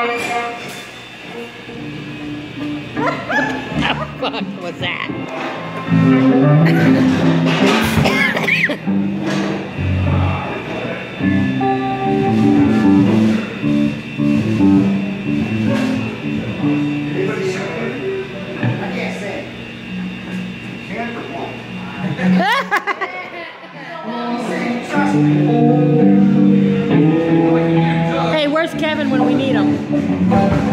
what the fuck was that? Thank you. Thank you.